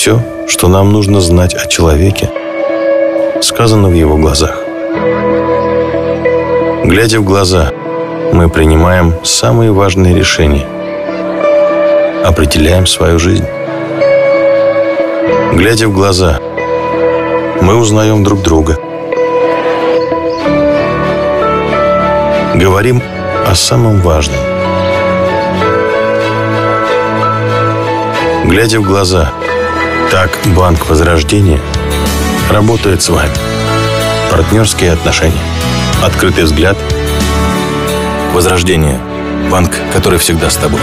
Все, что нам нужно знать о человеке, сказано в его глазах. Глядя в глаза, мы принимаем самые важные решения, определяем свою жизнь. Глядя в глаза, мы узнаем друг друга. Говорим о самом важном. Глядя в глаза, так Банк Возрождения работает с вами. Партнерские отношения. Открытый взгляд. Возрождение. Банк, который всегда с тобой.